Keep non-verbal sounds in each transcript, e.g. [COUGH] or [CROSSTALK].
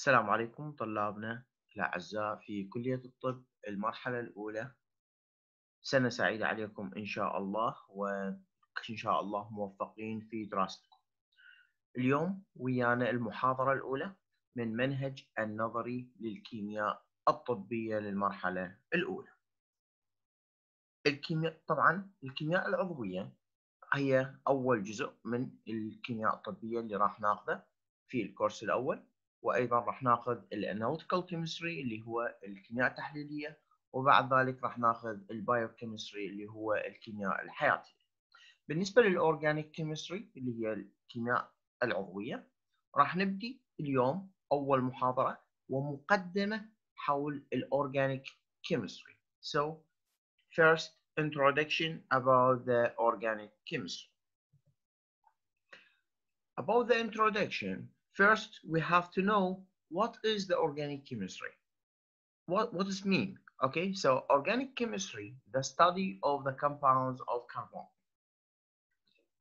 السلام عليكم طلابنا الأعزاء في كلية الطب المرحلة الأولى. سنة سعيدة عليكم إن شاء الله وإن شاء الله موفقين في دراستكم. اليوم ويانا المحاضرة الأولى من منهج النظري للكيمياء الطبية للمرحلة الأولى. الكيمياء طبعا الكيمياء العضوية هي أول جزء من الكيمياء الطبية اللي راح ناخذه في ال course الأول. وأيضا راح ناخذ ال analytical chemistry اللي هو الكيمياء التحليلية وبعد ذلك راح ناخذ ال biochemistry اللي هو الكيمياء الحياتية. بالنسبة لل organic chemistry اللي هي الكيمياء العضوية راح نبدي اليوم أول محاضرة ومقدمة حول ال organic chemistry. So first introduction about the organic chemistry. About the introduction First, we have to know what is the organic chemistry. What, what does it mean? Okay, so organic chemistry, the study of the compounds of carbon.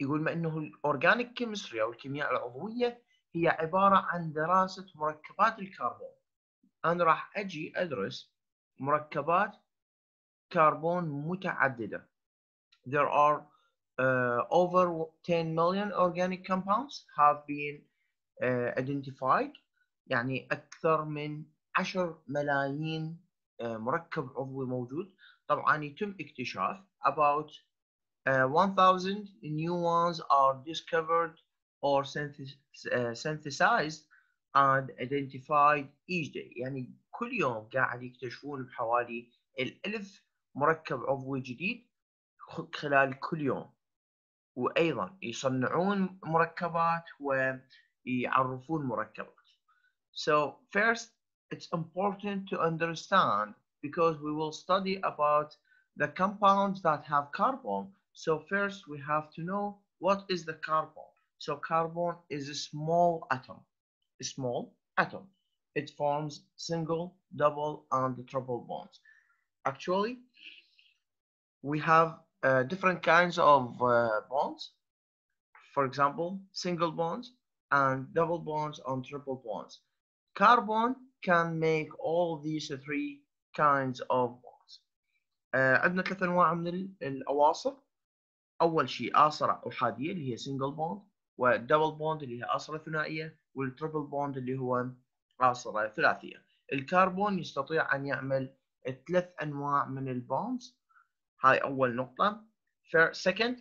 يقول ما انه الاورجانيك كيمستري او الكيمياء العضويه هي عباره عن دراسه مركبات الكربون. انا راح اجي ادرس مركبات كربون متعدده. There are uh, over 10 million organic compounds have been uh, identified يعني أكثر من 10 ملايين uh, مركب عضوي موجود. طبعا يتم اكتشاف about uh, 1000 new ones are discovered or synthesized and identified each day. يعني كل يوم قاعد يكتشفون بحوالي الألف مركب عضوي جديد خلال كل يوم. وأيضا يصنعون مركبات و يعرفون مركبات. So first, it's important to understand because we will study about the compounds that have carbon. So first, we have to know what is the carbon. So carbon is a small atom, a small atom. It forms single, double, and triple bonds. Actually, we have uh, different kinds of uh, bonds. For example, single bonds, and double bonds on triple bonds. Carbon can make all these three kinds of bonds. آه عندنا ثلاث أنواع من الاواصر أول شيء آصرة احاديه اللي هي single bond وال double bond اللي هي آصرة ثنائية وال triple bond اللي هو آصرة ثلاثية. الكربون يستطيع أن يعمل ثلاث أنواع من ال bonds هاي أول نقطة. Second,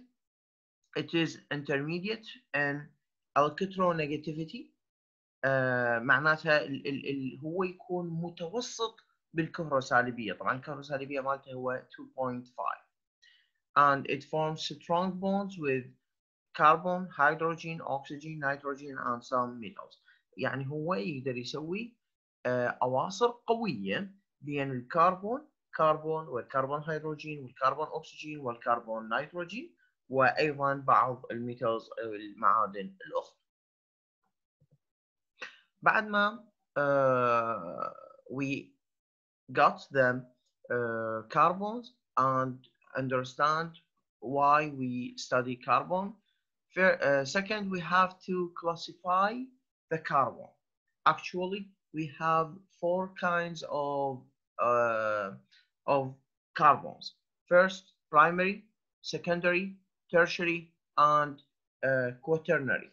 it is intermediate in electronegativity آه معناتها ال ال هو يكون متوسط بالكهروسالبية. طبعا الكهروسالبية مالته هو 2.5 and it forms strong bonds with carbon, hydrogen, oxygen, nitrogen and some metals. يعني هو يقدر يسوي آه أواصر قوية بين الكربون كربون والكربون هيدروجين والكربون اكسجين والكربون نيتروجين وايضا بعض الميتالز او المعادن الاخرى بعد ما uh, we got the uh, carbons and understand why we study carbon uh, second we have to classify the carbon actually we have four kinds of of carbons first primary secondary tertiary and uh, quaternary.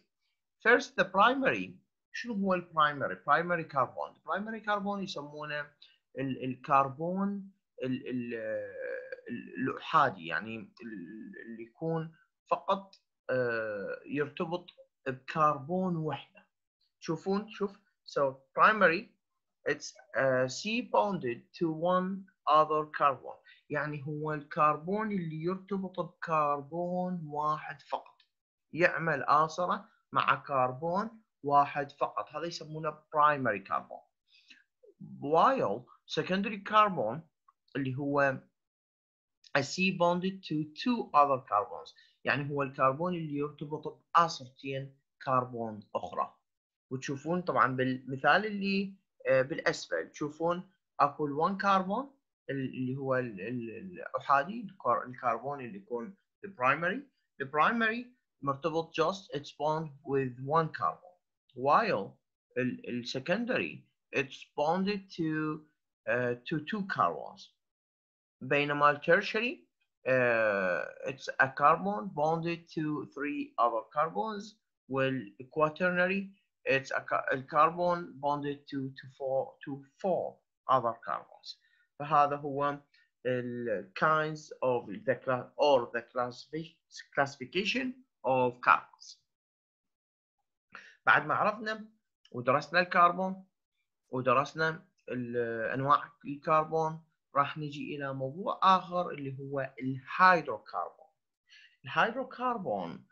First, the primary شنو هو ال primary؟ primary carbon، ال primary carbon يسمونه ال الكربون ال ال الأحادي يعني اللي يكون فقط uh, يرتبط بكربون وحده. تشوفون شوف so primary it's uh, C bonded to one other carbon يعني هو الكربون اللي يرتبط بكربون واحد فقط. يعمل آصرة مع كربون واحد فقط. هذا يسمونه primary carbon. While secondary carbon اللي هو a C bonded to two other carbons. يعني هو الكربون اللي يرتبط بآصرتين كربون أخرى. وتشوفون طبعا بالمثال اللي بالأسفل. تشوفون أكو 1 كربون اللي هو الاحادي الكربون اللي يكون البرايمري البرايمري مرتبط just its bond with one carbon while السكندري it's bonded to uh, to two carbons بينما الترشري uh, it's a carbon bonded to three other carbons والquaternary it's a, a carbon bonded to to four to four other carbons فهذا هو ال kinds of the class or the classification of carbons. بعد ما عرفنا ودرسنا الكربون ودرسنا أنواع الكربون راح نجي إلى موضوع آخر اللي هو الهيدروكربون. الهيدروكربون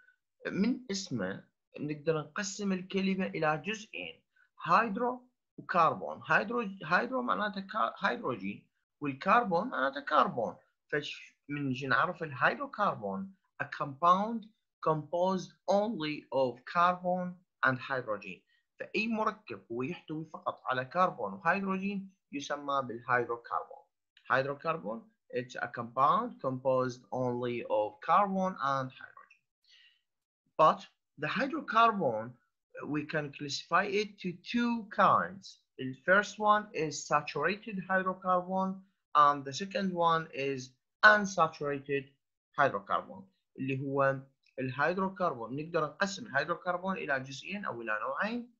من اسمه نقدر نقسم الكلمة إلى جزئين هيدرو وكربون. هيدرو هيدرو معناته هيدروجين. والكربون معناته كربون فمن نجي نعرف الهيدروكربون a compound composed only of carbon and hydrogen فأي مركب هو يحتوي فقط على كربون وهيدروجين يسمى بالهيدروكربون hydrocarbon it's a compound composed only of carbon and hydrogen but the hydrocarbon we can classify it to two kinds the first one is saturated hydrocarbon and the second one is unsaturated hydrocarbon اللي هو الهيدروكربون. نقدر نقسم الهيدروكربون إلى جزئين أو إلى نوعين.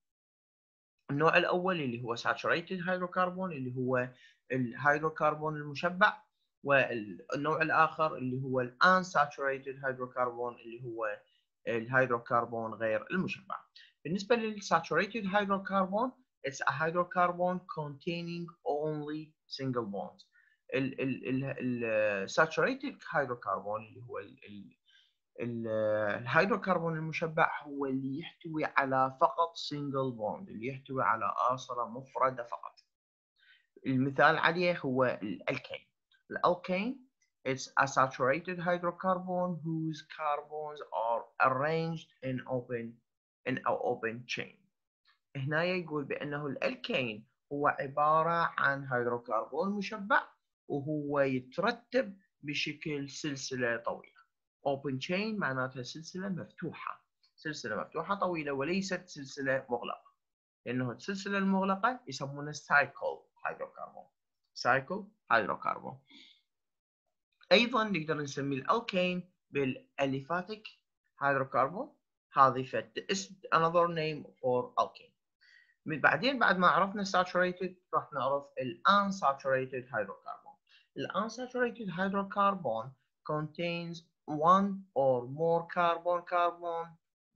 النوع الأول اللي هو saturated hydrocarbon اللي هو الهيدروكربون المشبع والنوع الآخر اللي هو unsaturated hydrocarbon اللي هو الهيدروكربون غير المشبع. بالنسبة لل saturated hydrocarbon it's a hydrocarbon containing only single bonds. ال saturated hydrocarbon اللي هو الهيدروكربون المشبع هو اللي يحتوي على فقط single bond اللي يحتوي على آصرة مفردة فقط. المثال عليه هو ال alkane ال alkane it's a saturated hydrocarbon whose carbons are arranged in open in an open chain. هنا يقول بأنه الالكين هو عبارة عن هيدروكربون مشبع. وهو يترتب بشكل سلسلة طويلة. Open chain معناتها سلسلة مفتوحة. سلسلة مفتوحة طويلة وليست سلسلة مغلقة. لأنه السلسلة المغلقة يسمونها cycle hydrocarbon. Cycle hydrocarbon. أيضا نقدر نسمي الألكين بالأليفاتيك hydrocarbon. هذه فت اسم another name for alkane من بعدين بعد ما عرفنا saturated راح نعرف ال unsaturated hydrocarbon. ال unsaturated hydrocarbon contains one or more carbon-carbon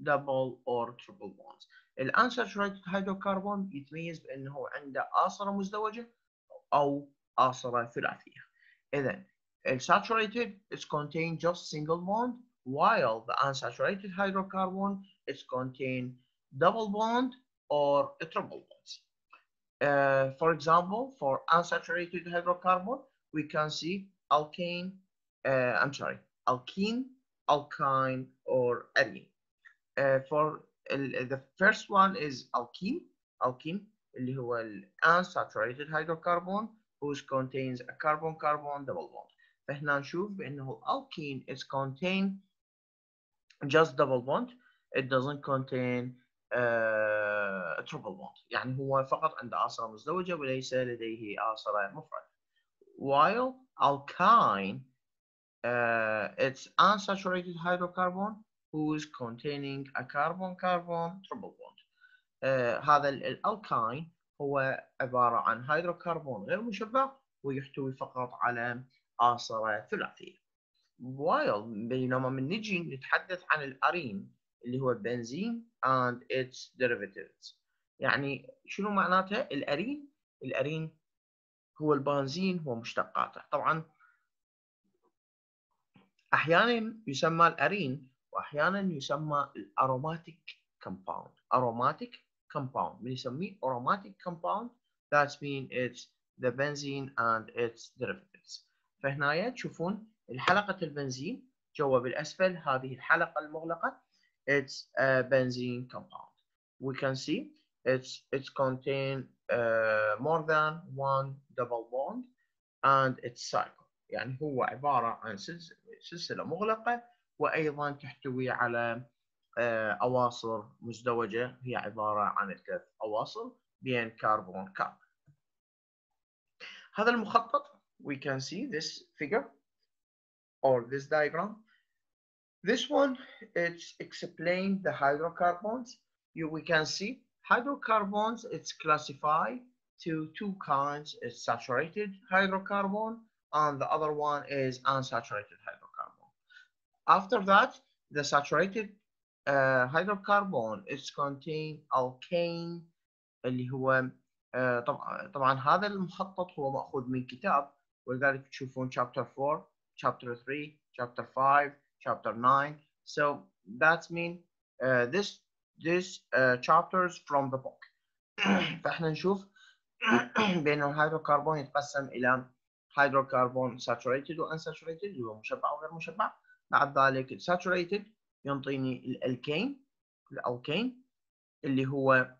double or triple bonds. unsaturated hydrocarbon يتميز بأنه عنده آصرة مزدوجة أو آصرة ثلاثية. إذا saturated is contain just single bond while the unsaturated hydrocarbon is contain double bond or triple bonds. Uh, for example, for unsaturated hydrocarbon, we can see alkane, uh, I'm sorry, alkene, alkyne, or arene. Uh, for the first one is alkene, alkene اللي هو unsaturated hydrocarbon which contains a carbon-carbon double bond. فهنا نشوف بأنه alkene is contain just double bond. It doesn't contain uh, triple bond. يعني هو فقط عنده عصرة مزدوجة وليس لديه عصرة مفردة. While alkyne uh, it's unsaturated hydrocarbon who is containing a carbon-carbon triple bond. uh, هذا الالكاين هو عبارة عن هيدروكربون غير مشبع ويحتوي فقط على آصرة ثلاثية. while بينما من نجي نتحدث عن الأرين اللي هو بنزين and its derivatives. يعني شنو معناته ال arene؟ ال arene هو البنزين ومشتقاته. طبعا أحيانا يسمى ال arene واحيانا يسمى ال aromatic compound. aromatic compound. بنسميه aromatic compound that means it's the benzene and its derivatives. فهنا تشوفون الحلقة البنزين جوا بالأسفل هذه الحلقة المغلقة. It's a benzene compound. We can see it's uh, more than one double bond and its cycle يعني هو عبارة عن سلسلة مغلقة وأيضا تحتوي على أواصر مزدوجة هي عبارة عن ثلاث أواصر بين كربون كربون هذا المخطط we can see this figure or this diagram this one it's explain the hydrocarbons you we can see hydrocarbons it's classified to two kinds it's saturated hydrocarbon and the other one is unsaturated hydrocarbon after that the saturated uh, hydrocarbon is contain alkane اللي هو uh, طبعا طبعا هذا المخطط هو ماخوذ من كتاب ولذلك تشوفون chapter 4 chapter 3 chapter 5 chapter 9 so that mean uh, this this uh, chapters from the book. [CLEARS THROAT] فإحنا نشوف [CLEARS THROAT] بين الهيدروكربون يتقسم إلى هيدروكربون saturated و unsaturated اللي هو مشبع وغير مشبع. بعد ذلك saturated ينطيني ال alkane ال alkane اللي هو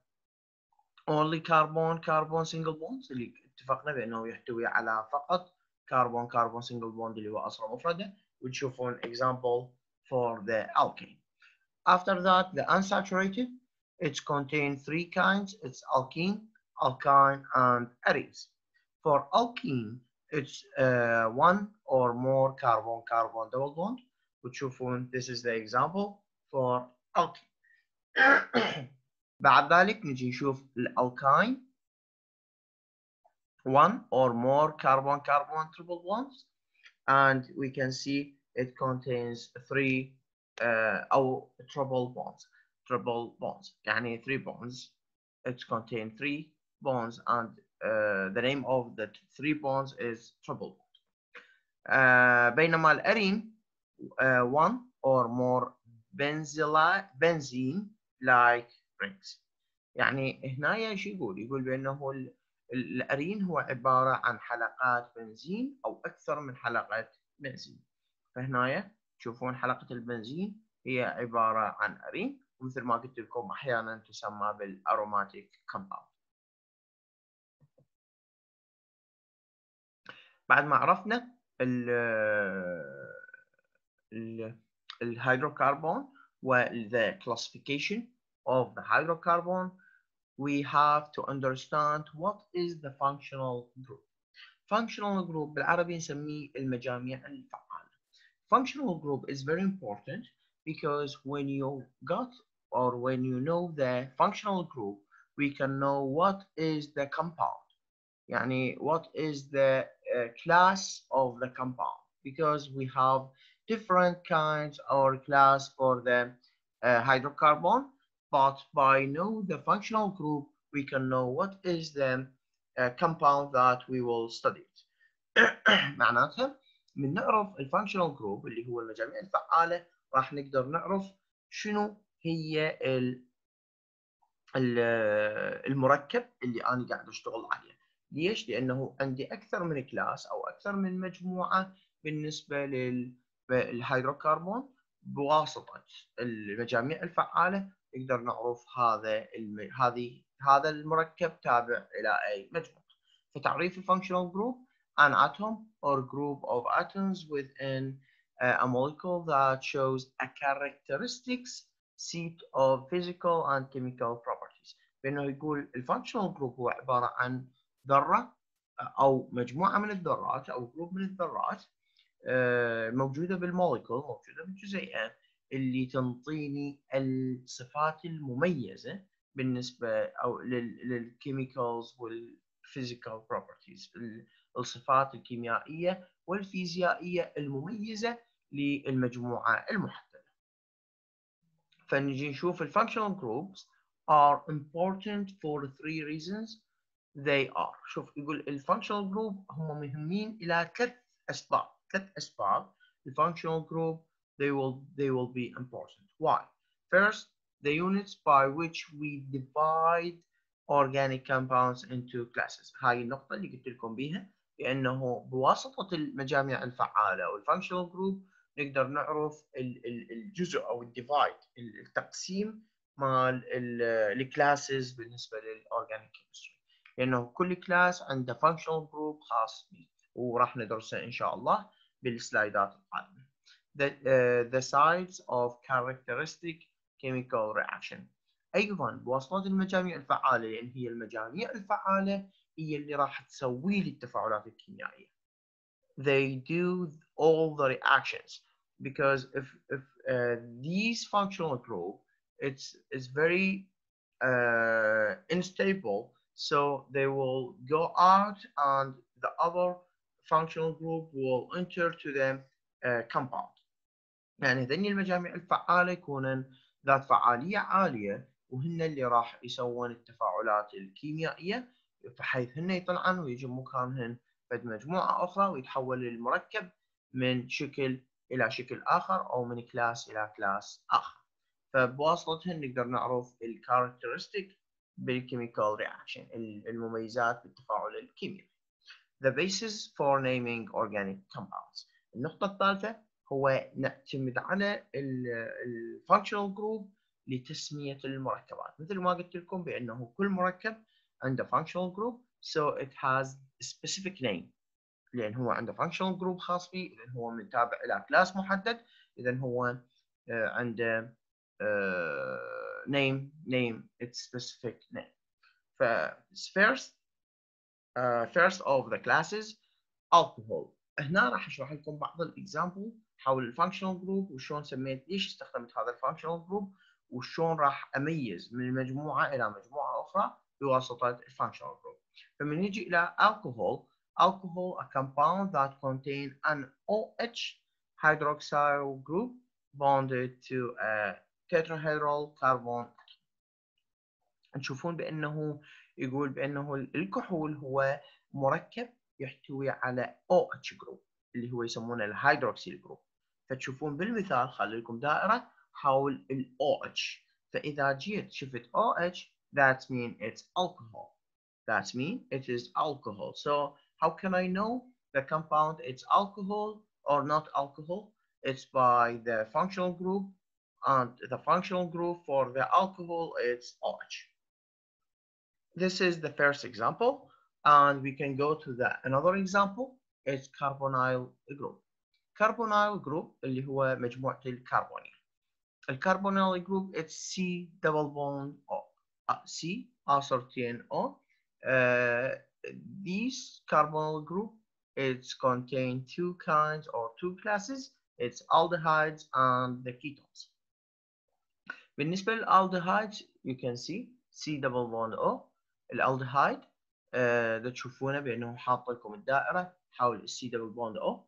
only carbon carbon single bonds اللي اتفقنا بأنه يحتوي على فقط كربون كربون single bond اللي هو أصلا مفردة. وتشوفون example for the alkane. after that the unsaturated it's contain three kinds it's alkene alkyne and arenes for alkene it's uh, one or more carbon carbon double bond وتشوفون this is the example for alkene [COUGHS] بعد ذلك نجي نشوف الالكاين one or more carbon carbon triple bonds and we can see it contains three uh, أو triple bonds triple bonds يعني three bonds it contains three bonds and uh, the name of the three bonds is triple bond uh, بينما الأرين uh, one or more benzila benzene like rings يعني هنا شو يقول يقول بأنه الأرين هو عبارة عن حلقات بنزين أو أكثر من حلقة بنزين فهنا تشوفون حلقة البنزين هي عبارة عن أرين ومثل ما قلت لكم أحيانا تسمى بالأروماتيك كومباوند بعد ما عرفنا ال ال الهيدروكربون the classification of the hydrocarbon we have to understand what is the functional group. Functional group بالعربي نسميه المجاميع الفعالة. Functional group is very important because when you got or when you know the functional group, we can know what is the compound. يعني what is the uh, class of the compound because we have different kinds or class for the uh, hydrocarbon but by know the functional group, we can know what is the uh, compound that we will study. [COUGHS] معناتها من نعرف الفانكشنال جروب اللي هو المجاميع الفعالة راح نقدر نعرف شنو هي ال المركب اللي أنا قاعد أشتغل عليه. ليش؟ لأنه عندي أكثر من class أو أكثر من مجموعة بالنسبة للهيدروكربون بواسطة المجاميع الفعالة نقدر نعرف هذا. هذه هذا المركب تابع إلى أي مجموعة فتعريف ال functional group an atom or group of atoms within a molecule that shows a characteristics set of physical and chemical properties. بأنه يقول ال functional group هو عبارة عن ذرة أو مجموعة من الذرات أو group من الذرات موجودة بال molecule موجودة بالجزيئه اللي تنطيني الصفات المميزة بالنسبة أو لل chemicals وال physical properties الصفات الكيميائية والفيزيائية المميزة للمجموعة المحددة. فنجي نشوف ال functional groups are important for three reasons they are شوف يقول ال functional group هم مهمين إلى ثلاث أسباب ثلاث أسباب ال functional group they will they will be important. Why? First, the units by which we divide organic compounds into classes. هاي النقطة اللي قلت لكم بيها بأنه بواسطة المجاميع الفعالة أو ال functional group نقدر نعرف الجزء أو ال divide التقسيم مال ال classes بالنسبة لل organic chemistry لأنه كل class عنده functional group خاص به وراح ندرسه إن شاء الله بالسلايدات القادمة. the, uh, the sites of characteristic chemical reaction أيضا بواسطة المجاميع الفعالة لأن هي المجاميع الفعالة هي اللي راح تسوي لي التفاعلات الكيميائيه. They do all the reactions because if if uh, these functional group it's it's very uh, unstable so they will go out and the other functional group will enter to the uh, compound يعني هذين المجاميع الفعالة يكونن ذات فعالية عالية وهن اللي راح يسوون التفاعلات الكيميائية بحيث هن يطلعن ويجي مكانهن فد مجموعة أخرى ويتحول المركب من شكل إلى شكل آخر أو من class إلى class آخر. فبواسطتهن نقدر نعرف ال characteristic بال chemical reaction المميزات بالتفاعل الكيميائي. The basis for naming organic compounds. النقطة الثالثة هو نعتمد على ال functional group لتسمية المركبات. مثل ما قلت لكم بأنه كل مركب عنده functional group so it has a specific name. لأن هو عنده functional group خاص به إذا هو متابع إلى كلاس محدد إذا هو عنده name name its specific name. ف first uh, first of the classes alcohol. هنا راح أشرح لكم بعض ال example حول ال functional group وشلون سميت ليش استخدمت هذا ال functional group وشلون راح أميز من مجموعة إلى مجموعة أخرى. بواسطة ال functional group فمن نجي إلى alcohol alcohol a compound that contain an OH hydroxyl group bonded to a tetrahedral carbon. تشوفون بأنه يقول بأنه الكحول هو مركب يحتوي على OH group اللي هو يسمونه ال hydroxyl group فتشوفون بالمثال خلي لكم دائرة حول ال OH فإذا جيت شفت OH that mean it's alcohol that mean it is alcohol so how can I know the compound it's alcohol or not alcohol it's by the functional group and the functional group for the alcohol it's OH this is the first example and we can go to the another example it's carbonyl group carbonyl group اللي هو مجموعة الكربونيل الكربونيل group it's C double bond O uh, C ascertain O uh, these carbonyl group it's contain two kinds or two classes it's aldehydes and the ketones بالنسبة للالdehydes you can see C double bond O الالdehyde uh, تشوفونه بانه حاط لكم الدائره حول السي دبل بوند او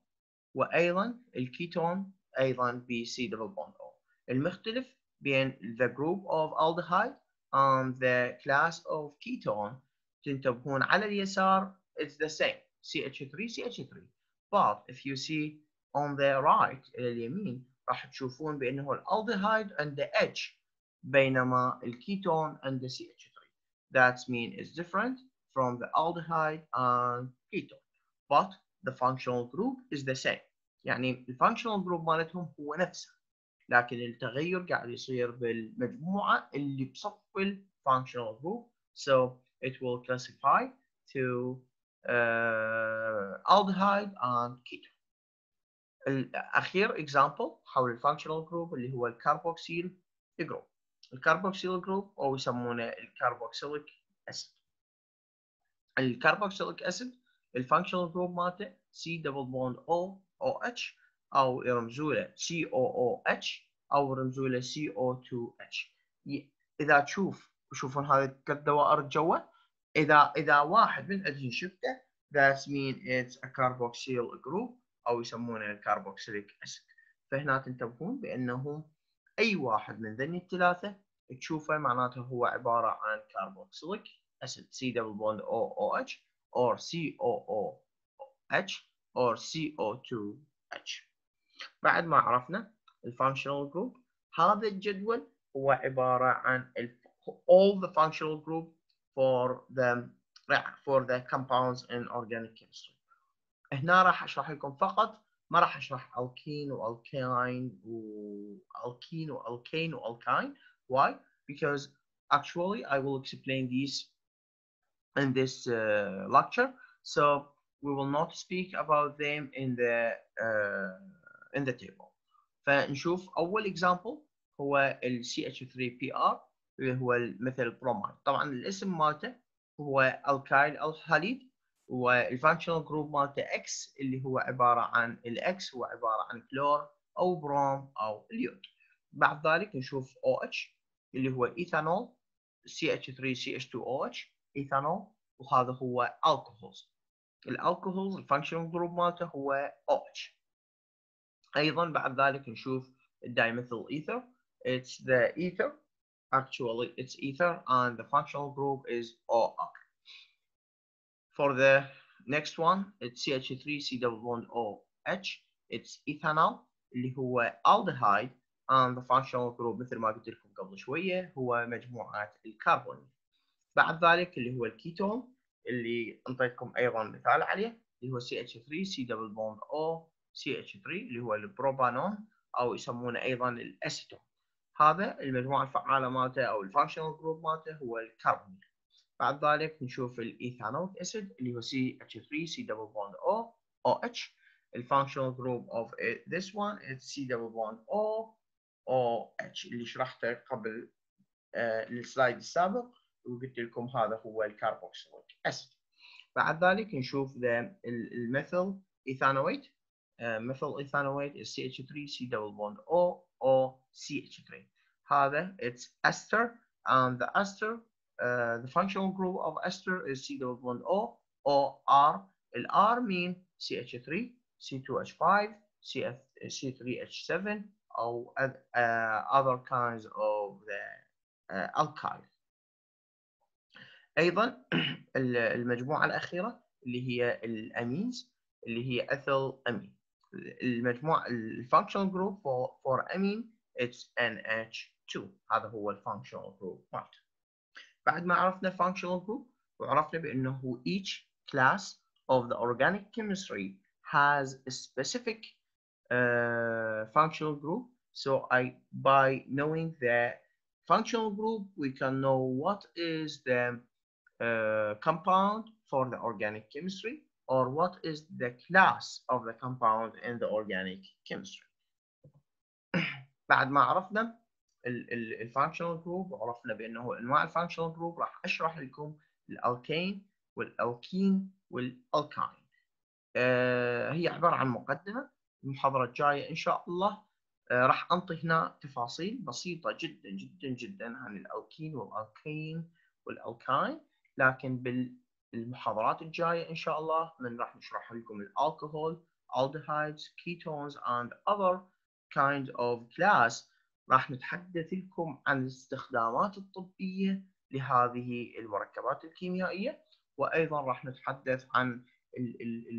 وايضا الكيتون ايضا ب سي دبل بوند او المختلف بين the group of aldehyde and the class of ketone تنتبهون على اليسار it's the same CH3 CH3 but if you see on the right إلى اليمين راح تشوفون بأنه الالdehyde عنده H بينما الكيتون عنده CH3 that mean is different from the aldehyde and ketone but the functional group is the same يعني الفانكشنال جروب مالتهم هو نفسه لكن التغير قاعد يصير بالمجموعة اللي بصف الفانكشنال جروب so it will classify to uh, aldehyde and ketone. الاخير example حول ال functional group اللي هو ال carboxyl group ال carboxyl group أو يسمونه ال carboxylic acid ال carboxylic acid ال functional group مالته double bond O OH أو يرمزوا له COOH أو يرمزوا له CO2H إذا تشوف تشوفون هذه الدوائر جوا اذا إذا واحد من عندهم شفته that mean it's a carboxyl group أو يسمونه ال carboxylic acid فهنا تنتبهون بأنه أي واحد من ذني الثلاثة تشوفه معناته هو عبارة عن carboxylic acid C double bond O OH or COOH or CO2H بعد ما عرفنا ال functional group هذا الجدول هو عبارة عن all the functional group for the for the compounds in organic chemistry هنا راح اشرح لكم فقط ما راح اشرح alkene والكين والكين والكين والكين why because actually I will explain these in this uh, lecture so we will not speak about them in the uh, in the table. فنشوف أول example هو ال CH3Br اللي هو methyl bromide طبعا الاسم مالته هو alkyl halide وال functional group مالته X اللي هو عبارة عن ال X هو عباره عن كلور أو بروم أو اليود. بعد ذلك نشوف OH اللي هو ethanol CH3CH2OH ethanol وهذا هو ال alcohols ال alcohols ال functional group مالته هو OH أيضا بعد ذلك نشوف ال dimethyl ether it's the ether actually it's ether and the functional group is OR for the next one it's CH3 C double bond OH it's ethanal اللي هو aldehyde and the functional group مثل ما قلت لكم قبل شوية هو مجموعات الكربون بعد ذلك اللي هو الكيتون اللي انطيتكم أيضا مثال عليه اللي هو CH3 C double bond O CH3 اللي هو البروبانون أو يسمونه أيضا الأسيتون. هذا المجموعة الفعالة مالته أو ال functional group مالته هو الكربون. بعد ذلك نشوف ال ethanoic acid اللي هو CH3 C double bond O OH ال functional group of this one it's C double bond O OH اللي شرحته قبل آه ال slide السابق وقلت لكم هذا هو ال carboxylic acid بعد ذلك نشوف الميثيل ايثانويت methyl ethanoate is CH3 C double bond O O CH3 هذا it's ester and the ester uh, the functional group of ester is C double bond O O R ال R mean CH3 C2H5 CF, C3H7 or uh, other kinds of the uh, alkyl أيضا المجموعه الاخيره اللي هي ال amines اللي هي اثيل امين المجموعه الفانكشنال جروب فور امين اتس NH2 هذا هو الفانكشنال جروب مالته بعد ما عرفنا الفانكشنال جروب وعرفنا بانه each class of the organic chemistry has a specific uh, functional group so I by knowing the functional group we can know what is the uh, compound for the organic chemistry Or what is the class of the compound in the organic chemistry. [CLEARS THROAT] بعد ما عرفنا ال functional group وعرفنا بأنه أنواع ال functional group راح أشرح لكم ال alkane وال alkene وال alkyne. آه هي عبارة عن مقدمة المحاضرة الجاية إن شاء الله آه راح أنطي هنا تفاصيل بسيطة جدا جدا جدا عن الالكين والالكين والالكاين لكن بال المحاضرات الجاية إن شاء الله من راح نشرح لكم الالكحول aldehydes ketones and other kind of class راح نتحدث لكم عن الاستخدامات الطبية لهذه المركبات الكيميائية وأيضا راح نتحدث عن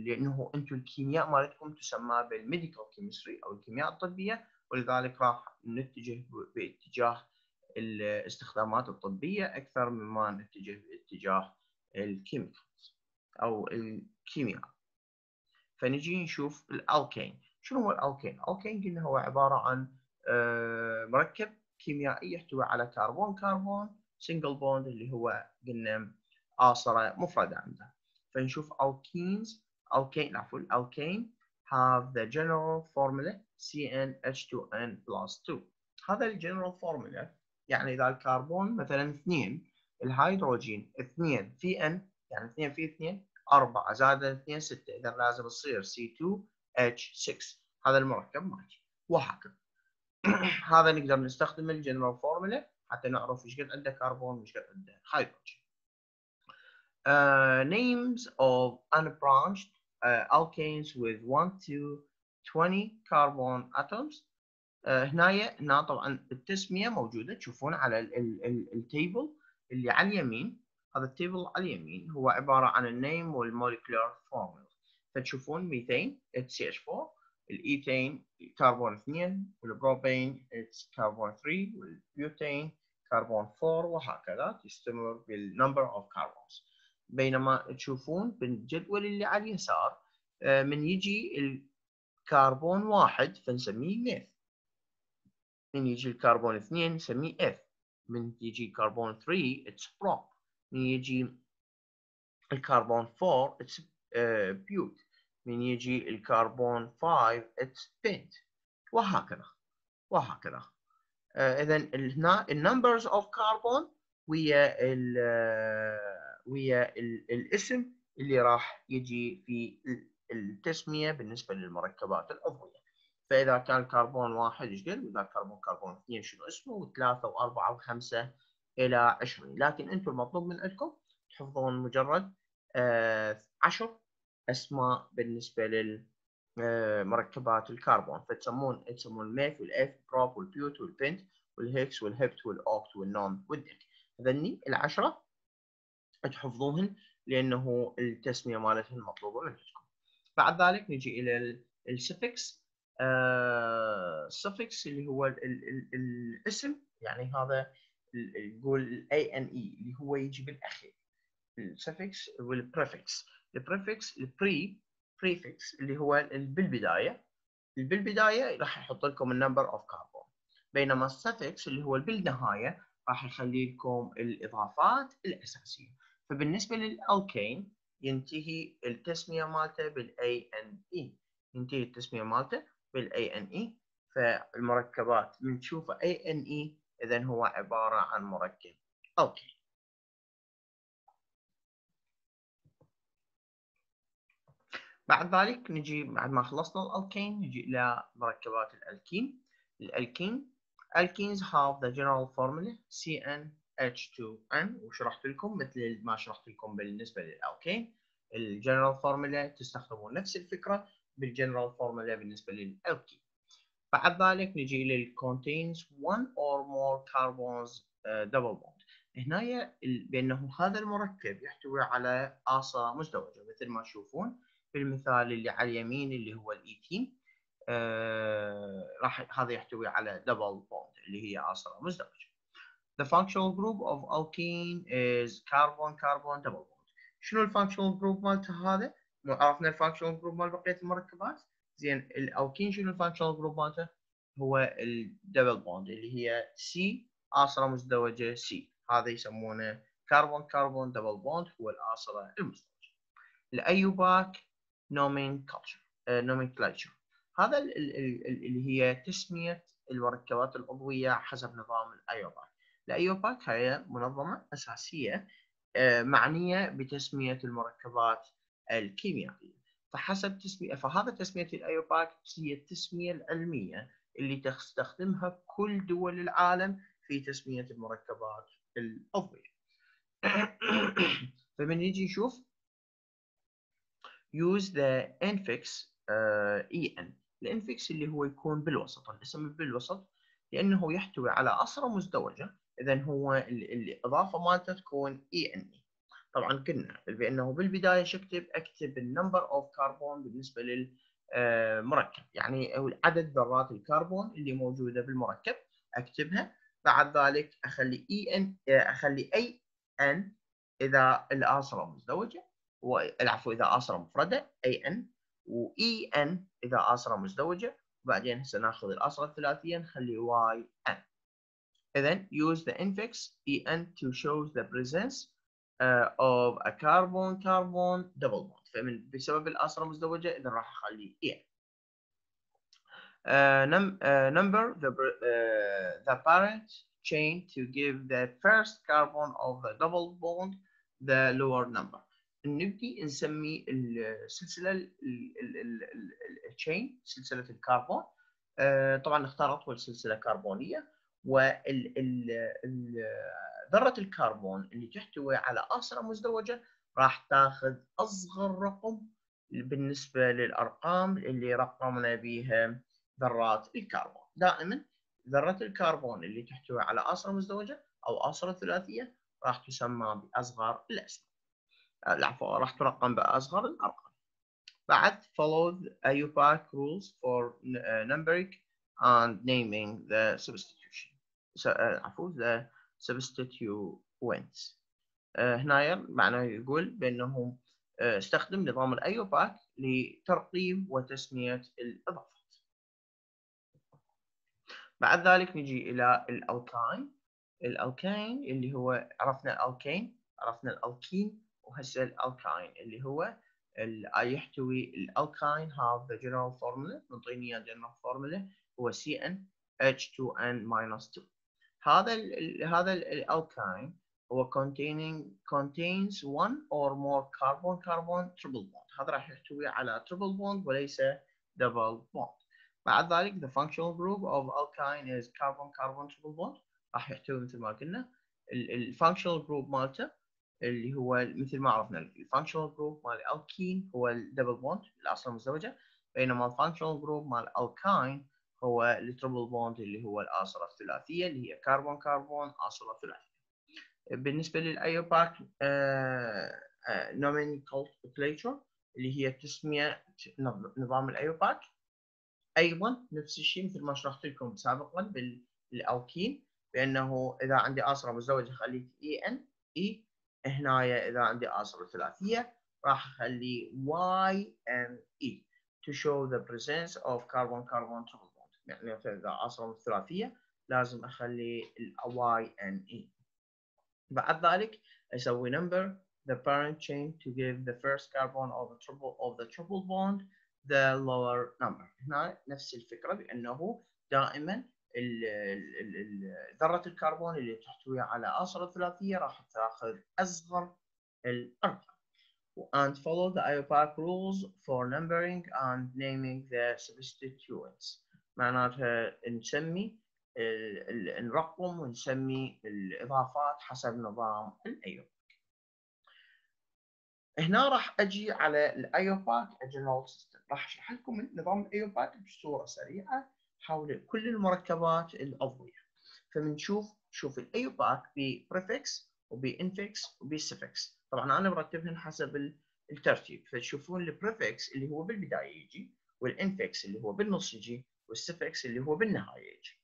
لأنه أنتم الكيمياء مالتكم تسمى بال medical chemistry أو الكيمياء الطبية ولذلك راح نتجه باتجاه الاستخدامات الطبية أكثر مما نتجه باتجاه ال chemicals أو الكيمياء. فنجي نشوف الألكين. شنو هو الألكين؟ الألكين قلنا هو عبارة عن مركب كيميائي يحتوي على كربون كربون single bond اللي هو قلنا آصرة مفردة عنده. فنشوف alkenes. alkane عفوا alkane have the general formula CnH2n plus 2 هذا ال general formula يعني إذا الكربون مثلا اثنين الهيدروجين اثنين في n يعني اثنين في اثنين أربعة زائد اثنين ستة إذا لازم تصير C2H6 هذا المركب مالتي وهكذا. [CLEARS THROAT] هذا نقدر نستخدم ال general formula حتى نعرف إيش قد عنده كربون وإيش قد عنده هيدروجين. Uh, names of unbranched uh, alkanes with 1 to 20 carbon atoms. Uh, هنا هنا طبعا التسمية موجودة. تشوفون على ال table اللي على اليمين هذا ال table على اليمين هو عبارة عن ال name وال molecular formula فتشوفون methane HCH4 ال ethane كربون 2 والبروبين كربون 3 وال butane كربون 4 وهكذا تستمر بال number of carbons بينما تشوفون بالجدول اللي على اليسار من يجي الكربون واحد فنسميه meth من يجي الكربون 2 نسميه اف من يجي كربون 3 it's prop من يجي الكربون 4 it's but من يجي الكربون 5 it's pent وهكذا. وهكذا. اذا هنا ال numbers of carbon ويا ال ويا ال الاسم اللي راح يجي في التسمية بالنسبة للمركبات العضويه فإذا كان كربون واحد إيش قد واذا كربون كربون اثنين شنو اسمه؟ وثلاثة وأربعة وخمسة إلى 20 لكن أنتم المطلوب من عندكم تحفظون مجرد آه عشر أسماء بالنسبة للمركبات الكربون. فتسمون تسمون الميث والإف والبروب والبيوت والبنت والهيكس والهبت والأوكت والنون والدك. هذني العشرة تحفظوهن لأنه التسمية مالتهن مطلوبة منكم بعد ذلك نجي إلى ال suffix ال suffix اللي هو ال ال ال الاسم. يعني هذا نقول ال ANE اللي هو يجي بالأخير. السفكس والبريفكس البريفكس البري بريفكس اللي هو بالبداية. بالبداية راح يحط لكم ال number of carbon بينما ال suffix اللي هو بالنهاية راح يخلي لكم الإضافات الأساسية. فبالنسبة للالكين ينتهي التسمية مالته بال ANE ينتهي التسمية مالته بال ANE فالمركبات من تشوفه ANE إذا هو عبارة عن مركب. الكين بعد ذلك نجي بعد ما خلصنا الألكين نجي إلى مركبات ال alkene. ال alkene alkenes have the general formula CnH2n وشرحت لكم مثل ما شرحت لكم بالنسبة لل alkane. ال general formula تستخدمون نفس الفكرة. بال general formula بالنسبة للالكين بعد ذلك نجي إلى contains one or more carbons uh, double bond. هنا بأنه هذا المركب يحتوي على آصرة مزدوجة مثل ما تشوفون. في المثال اللي على اليمين اللي هو الايثين آه راح هذا يحتوي على double bond اللي هي آصرة مزدوجة. The functional group of alkene is carbon carbon double bond. شنو ال functional group مالته هذا؟ عرفنا ال functional group مال بقية المركبات. زين الاوكين شنو ال functional group مالته؟ هو ال double bond اللي هي C آصرة مزدوجة C هذا يسمونه carbon carbon double bond هو الآصرة المزدوجة. ال IUPAC nomenclature nomenclature هذا اللي هي تسمية المركبات العضوية حسب نظام ال IUPAC ال IUPAC هي منظمة أساسية معنية بتسمية المركبات الكيميائية. فحسب تسميه فهذا تسمية الأيوباك هي التسمية العلمية اللي تستخدمها كل دول العالم في تسمية المركبات العضويه [COUGHS] فمن يجي نشوف use the infix uh, en الانفكس اللي هو يكون بالوسط. الاسم بالوسط لأنه يحتوي على عصره مزدوجة. اذا هو الإضافة مالته تكون اي ان طبعا قلنا بأنه بالبداية شو أكتب؟ اكتب النمبر اوف كربون بالنسبة للمركب يعني عدد ذرات الكربون اللي موجودة بالمركب أكتبها بعد ذلك أخلي اي ان أخلي اي ان إذا العاصره مزدوجة والعفو إذا عاصره مفردة اي ان واي ان إذا عاصره مزدوجة وبعدين هسه ناخذ العاصره الثلاثية نخلي واي ان then use the infix en to show the presence of a carbon-carbon double bond فمن بسبب الأسرة المزدوجة إذا راح uh, num uh, number the, uh, the parent chain to give the first carbon of the double bond the lower number نبدي نسمي السلسلة ال chain سلسلة الكربون طبعا نختار أطول سلسلة كربونية وذرة الكربون اللي تحتوي على آصرة مزدوجة راح تاخذ أصغر رقم بالنسبة للأرقام اللي رقمنا بها ذرات الكربون. دائما ذرة الكربون اللي تحتوي على آصرة مزدوجة أو آصرة ثلاثية راح تسمى بأصغر الأسماء العفو راح ترقم بأصغر الأرقام. بعد follow the IUPAC rules for numbering and naming the substitution. عفوا the substituents هنا معناه يقول بأنه استخدم نظام الأيوباك لترقيم وتسمية الإضافات. بعد ذلك نجي إلى الألكاين الألكاين اللي هو عرفنا الألكين عرفنا الألكين وهسه الألكاين اللي هو يحتوي الألكاين have the general formula نعطيني general formula هو CN H2N minus 2 هذا ال هذا الالكاين هو containing contains one or more carbon carbon triple bond. هذا راح يحتوي على triple bond وليس double bond. بعد ذلك the functional group of alkyne is carbon carbon triple bond. راح يحتوي مثل ما قلنا. ال functional group مالته اللي هو مثل ما عرفنا. ال functional group مال الالكين هو ال double bond الآصرة المزدوجة بينما ال functional group مال ال alkyne هو ال triple bond اللي هو الآصرة الثلاثية اللي هي carbon carbon آصرة ثلاثية. بالنسبة لل IUPAC nomenclature اللي هي تسمية نظام ال IUPAC أيضا نفس الشيء مثل ما شرحت لكم سابقا بالألكين بأنه إذا عندي آصرة مزدوجة أخلي ENE هنا إذا عندي آصرة ثلاثية راح أخلي YNE to show the presence of carbon carbon triple يعني اذا آصرة ثلاثية لازم اخلي ال YNE بعد ذلك أسوي number the parent chain to give the first carbon of the triple of the triple bond the lower number هنا نفس الفكرة بانه دائما ذره الكربون اللي تحتوي على اصله ثلاثيه راح تاخذ اصغر الارقام and follow the IUPAC rules for numbering and naming the substituents معناتها نسمي نرقم ونسمي الإضافات حسب نظام ال IUPAC هنا راح أجي على ال IUPAC as general system راح أشرح لكم نظام ال IUPAC بصورة سريعة حول كل المركبات العضويه فبنشوف شوف الايوباك ببريفكس وبانفكس وبسفكس طبعا أنا مرتبهن حسب الترتيب. فتشوفون ال prefix اللي هو بالبداية يجي وال infix اللي هو بالنص يجي. وال suffix اللي هو بالنهاية يجي.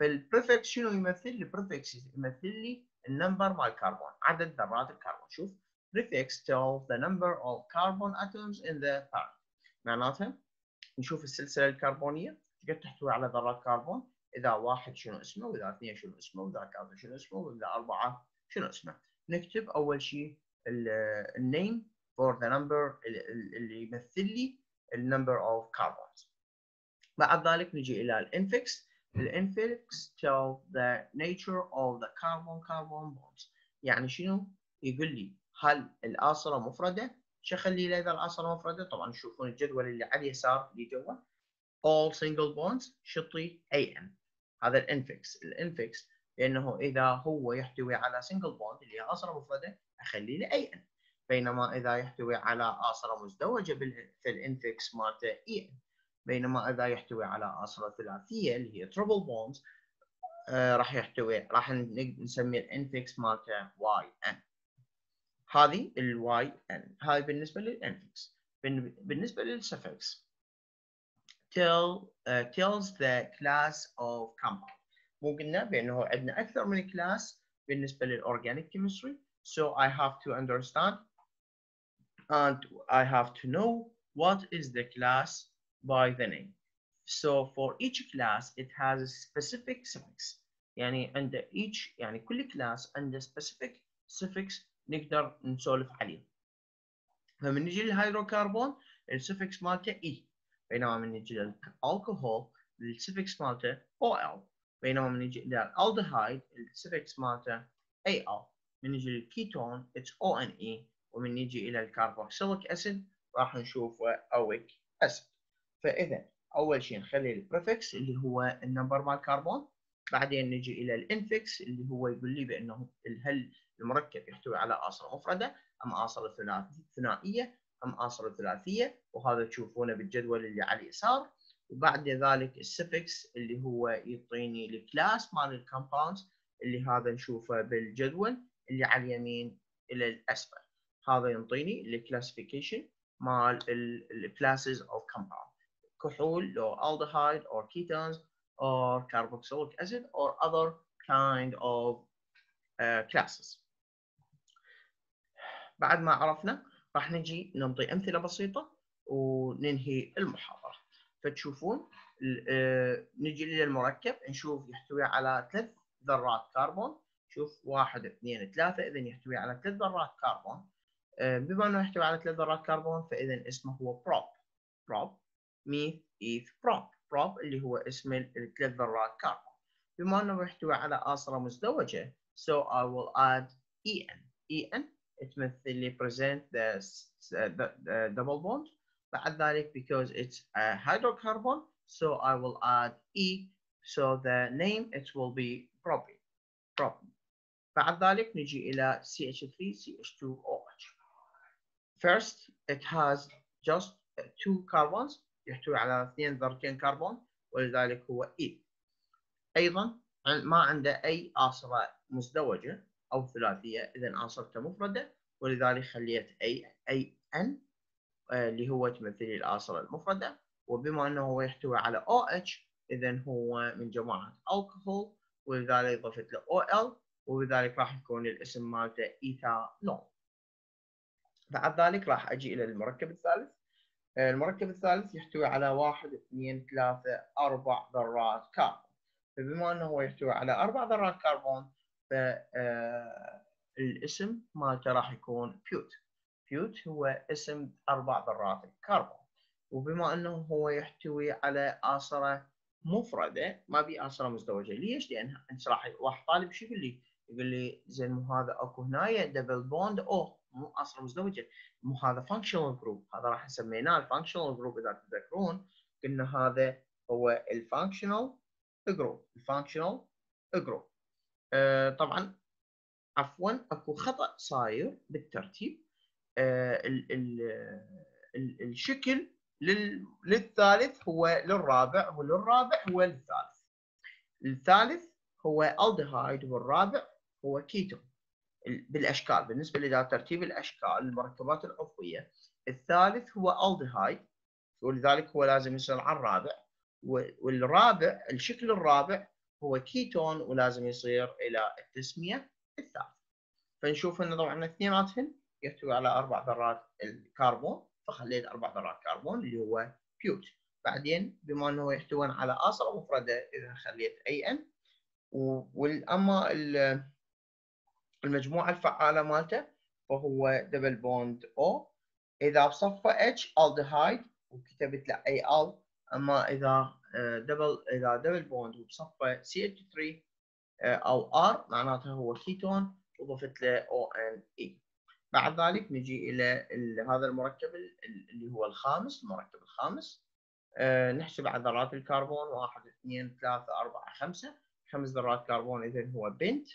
فال prefix شنو يمثل؟ ال prefix يمثل لي ال number مال الكربون عدد ذرات الكربون شوف prefix tells the number of carbon atoms in the parent معناتها نشوف السلسلة الكربونية قد تحتوي على ذرات كربون إذا واحد شنو اسمه وإذا اثنين شنو اسمه وإذا ثلاثة شنو اسمه وإذا أربعة شنو اسمه. نكتب أول شيء ال name for the number اللي يمثل لي ال number of carbons بعد ذلك نجي إلى ال infix ال infix tell the nature of the carbon carbon bonds. يعني شنو؟ يقول لي هل الآصرة مفردة؟ شو اخلي له اذا الآصرة مفردة؟ طبعا تشوفون الجدول اللي على اليسار اللي جوا all single bonds شطي AN هذا ال infix ال infix لأنه إذا هو يحتوي على single bond اللي هي آصرة مفردة أخلي له AN بينما إذا يحتوي على آصرة مزدوجة في ال infix مالته EN بينما اذا يحتوي على آصرة ثلاثية اللي هي triple bonds آه راح يحتوي راح نسمي ال infix مالته YN هذه ال YN هاي بالنسبة لل infix بالنسبة لل suffix tell uh, tells the class of compound. مو قلنا بأنه عندنا أكثر من class بالنسبة لل organic chemistry so I have to understand and I have to know what is the class by the name. So for each class it has a specific suffix. يعني عند each يعني كل class عنده specific suffix نقدر نسولف عليه. فمن نجي للهيدروكربون ال suffix مالته E بينما من نجي للألكوهول ال suffix مالته OL بينما من نجي لل aldehyde ال suffix مالته AL من نجي لل ketone ONE ومن نجي إلى ال carboxylic acid راح نشوف OIC acid. فإذا أول شيء نخلي ال prefix اللي هو ال number مال الكربون بعدين نجي إلى ال infix اللي هو يقول لي بأنه هل المركب يحتوي على آصرة مفردة أم آصرة ثنائية أم آصرة ثلاثية؟ وهذا تشوفونه بالجدول اللي على اليسار. وبعد ذلك ال suffix اللي هو يعطيني ال class مال ال compounds اللي هذا نشوفه بالجدول اللي على اليمين إلى الأسفل. هذا يعطيني ال classification مال ال classes of compound كحول لو aldehyde or ketones or carboxylic acid or other kind of uh, classes. بعد ما عرفنا راح نجي نعطي أمثلة بسيطة وننهي المحاضرة. فتشوفون نجي للمركب نشوف يحتوي على ثلاث ذرات كربون. شوف واحد اثنين ثلاثة إذا يحتوي على ثلاث ذرات كربون. بما أنه يحتوي على ثلاث ذرات كربون فإذا اسمه هو بروب بروب ميث إيث بروب بروب اللي هو اسم الثلاث ذرات كربون بما انه يحتوي على آصرة مزدوجة so I will add En En تمثل لي present the, the, the double bond بعد ذلك because it's a hydrocarbon so I will add E so the name it will be propene propene بعد ذلك نجي إلى CH3CH2OH first it has just two carbons يحتوي على اثنين ذرتين كربون ولذلك هو E. أيضا ما عنده أي آصرة مزدوجة أو ثلاثية إذا آصرته مفردة ولذلك خليت أي N آه، اللي هو تمثل الآصرة المفردة. وبما أنه هو يحتوي على OH إذا هو من جماعة الكحول ولذلك ضفت له OL وبذلك راح يكون الاسم مالته إيثانول بعد ذلك راح أجي إلى المركب الثالث. المركب الثالث يحتوي على واحد اثنين ثلاثة أربع ذرات كربون. فبما أنه هو يحتوي على أربع ذرات كربون فالاسم آه، مالته راح يكون but but هو اسم أربع ذرات الكربون. وبما أنه هو يحتوي على آصرة مفردة ما بي آصرة مزدوجة. ليش؟ لأن راح واحد طالب شو يقول لي؟ يقول لي زين مو هذا أكو هنايا double bond أو مو آصرة مزدوجة. مو هذا functional group هذا راح سميناه ال functional group إذا تتذكرون قلنا هذا هو ال functional group ال functional group طبعا عفوا أكو خطأ صاير بالترتيب. آه ال ال ال الشكل للثالث هو للرابع وللرابع هو للثالث الثالث هو الدهايد والرابع هو كيتون بالأشكال. بالنسبة لذا ترتيب الأشكال المركبات العضوية. الثالث هو الدهايد ولذلك هو لازم يصير على الرابع والرابع الشكل الرابع هو كيتون ولازم يصير إلى التسمية الثالثة. فنشوف انه طبعا اثنيناتهن يحتوي على أربع ذرات الكربون. فخليت أربع ذرات كربون اللي هو بيوت بعدين بما إنه يحتوون على آصل مفردة إذا خليت أي ان واما المجموعة الفعالة مالته فهو double bond O إذا بصفه H aldehyde وكتبت له AL أما إذا double آه، إذا double bond وبصفه CH 3 أو R معناتها هو كيتون وضفت له ONE بعد ذلك نجي إلى هذا المركب اللي هو الخامس المركب الخامس. آه، نحسب ذرات الكربون واحد اثنين ثلاثة أربعة خمسة. خمس ذرات كربون إذا هو pent.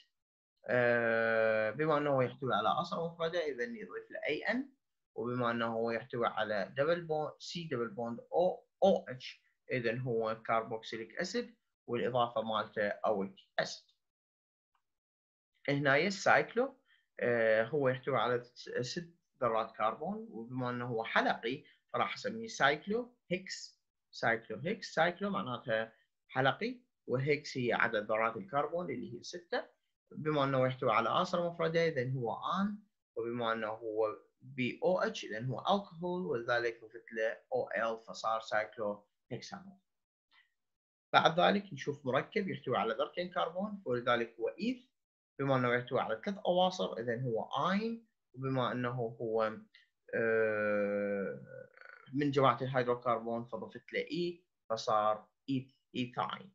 آه، بما أنه يحتوي على آصرة مفردة إذا يضيف له AN وبما أنه هو يحتوي على double bond C double bond O OH إذا هو carboxylic acid والإضافة مالته OIC acid هنا ال cyclo آه، هو يحتوي على ست ذرات كربون. وبما أنه هو حلقي فراح أسميه cyclo hex cyclohex cyclo معناتها حلقي. و hex هي عدد ذرات الكربون اللي هي ستة. بما أنه يحتوي على أواصر مفردة اذا هو ane. وبما أنه هو بي OH اذا هو الكحول ولذلك ضفت له ol فصار cyclohexanol بعد ذلك نشوف مركب يحتوي على ذرتين كربون ولذلك هو eth. بما أنه يحتوي على ثلاث أواصر اذا هو yne. وبما أنه هو آه، من جماعة الهيدروكربون فضفت له اي فصار eth ethyne.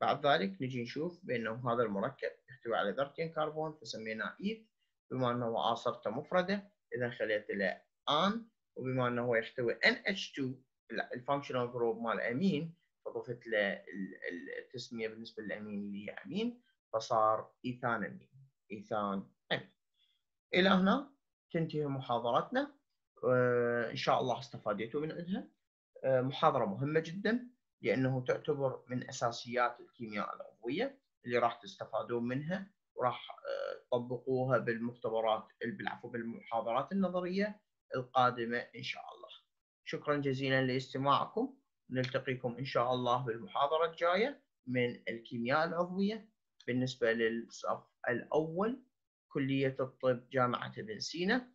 بعد ذلك نجي نشوف بأنه هذا المركب يحتوي على ذرتين كربون فسميناه eth بما أنه اصرته مفردة إذا خليت له ane وبما أنه يحتوي NH2 ال functional group مال أمين فضفت له التسمية بالنسبة للأمين اللي هي أمين فصار ethanamine إيثان أمين. إلى هنا تنتهي محاضرتنا. إن شاء الله استفاديتوا من عندها. محاضرة مهمة جدا لأنه تعتبر من أساسيات الكيمياء العضوية. اللي راح تستفادون منها وراح تطبقوها بالمختبرات بالعفو بالمحاضرات النظرية القادمة إن شاء الله. شكرا جزيلا لاستماعكم. نلتقيكم إن شاء الله بالمحاضرة الجاية من الكيمياء العضوية. بالنسبة للصف الأول كلية الطب جامعة ابن سينا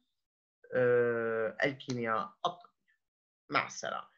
آه، الكيمياء الطبية. مع السلامة.